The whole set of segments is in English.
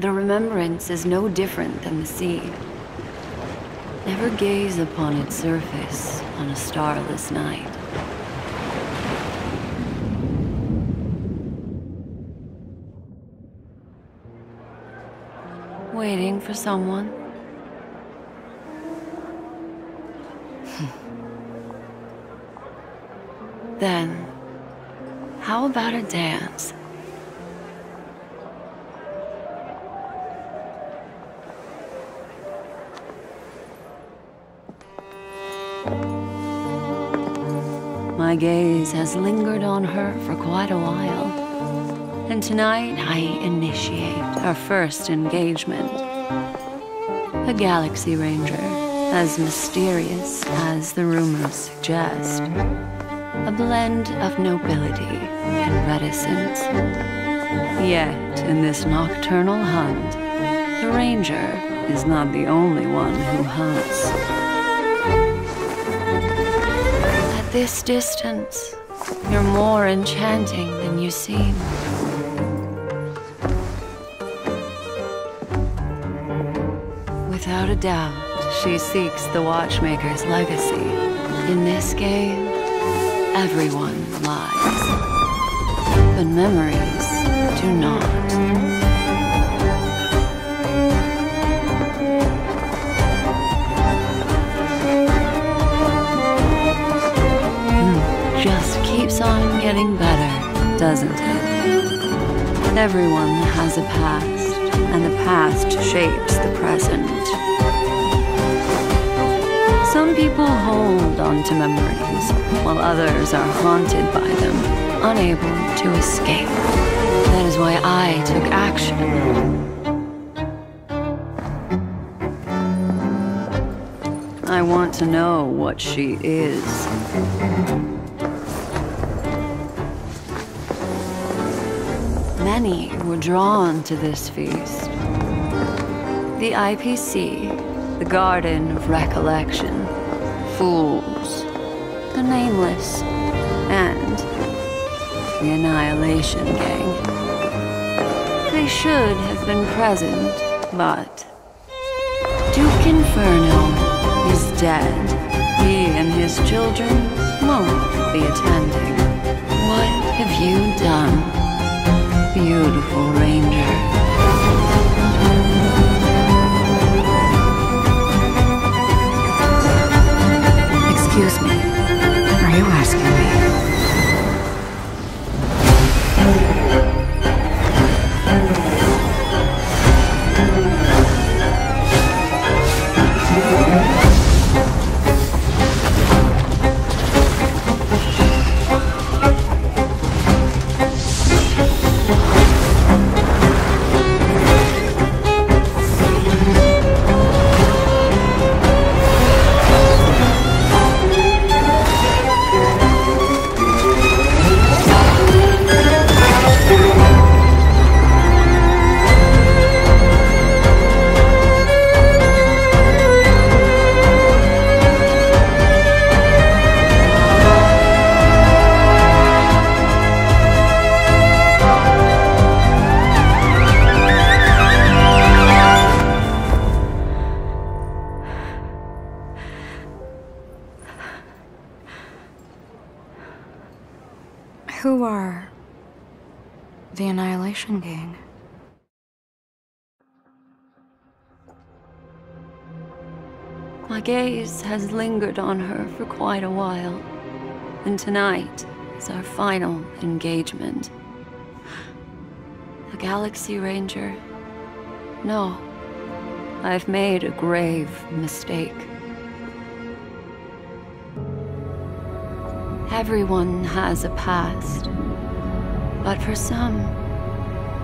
the remembrance is no different than the sea. Never gaze upon its surface on a starless night. Waiting for someone? then, how about a dance? My gaze has lingered on her for quite a while. And tonight I initiate our first engagement. A Galaxy Ranger, as mysterious as the rumors suggest. A blend of nobility and reticence. Yet, in this nocturnal hunt, the Ranger is not the only one who hunts. This distance, you're more enchanting than you seem. Without a doubt, she seeks the Watchmaker's legacy. In this game, everyone lies. But memories do not. Doesn't it? Everyone has a past, and the past shapes the present. Some people hold on to memories, while others are haunted by them, unable to escape. That is why I took action. I want to know what she is. Many were drawn to this feast. The IPC, the Garden of Recollection, Fools, the Nameless, and the Annihilation Gang. They should have been present, but Duke Inferno is dead. He and his children won't be attending. What have you done? Beautiful ranger. Who are the Annihilation Gang? My gaze has lingered on her for quite a while, and tonight is our final engagement. A Galaxy Ranger? No, I've made a grave mistake. Everyone has a past. But for some,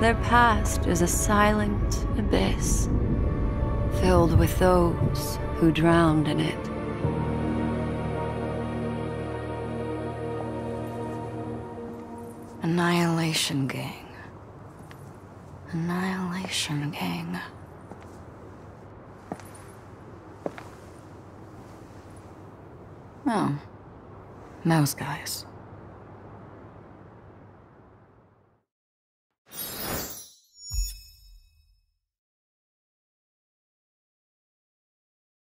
their past is a silent abyss, filled with those who drowned in it. Annihilation Gang. Annihilation Gang. Oh. Those guys.